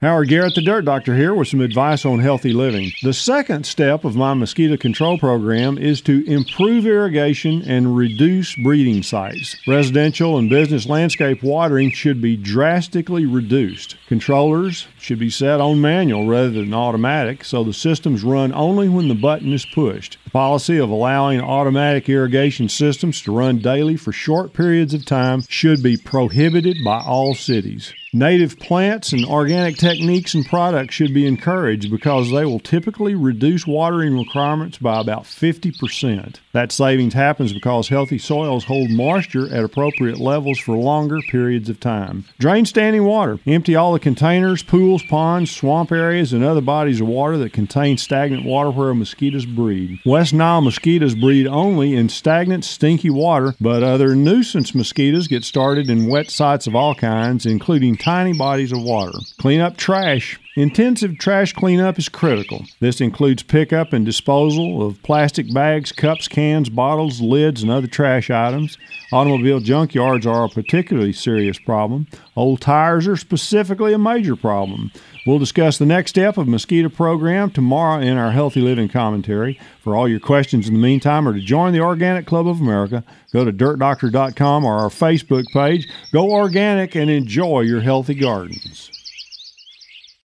Howard Garrett, the Dirt Doctor, here with some advice on healthy living. The second step of my mosquito control program is to improve irrigation and reduce breeding sites. Residential and business landscape watering should be drastically reduced. Controllers should be set on manual rather than automatic, so the systems run only when the button is pushed. The policy of allowing automatic irrigation systems to run daily for short periods of time should be prohibited by all cities. Native plants and organic techniques and products should be encouraged because they will typically reduce watering requirements by about 50%. That savings happens because healthy soils hold moisture at appropriate levels for longer periods of time. Drain standing water. Empty all the containers, pools, ponds, swamp areas, and other bodies of water that contain stagnant water where mosquitoes breed. West Nile mosquitoes breed only in stagnant, stinky water, but other nuisance mosquitoes get started in wet sites of all kinds, including tiny bodies of water. Clean up trash. Intensive trash cleanup is critical. This includes pickup and disposal of plastic bags, cups, cans, bottles, lids, and other trash items. Automobile junkyards are a particularly serious problem. Old tires are specifically a major problem. We'll discuss the next step of mosquito program tomorrow in our Healthy Living commentary. For all your questions in the meantime or to join the Organic Club of America, go to dirtdoctor.com or our Facebook page. Go organic and enjoy your healthy gardens.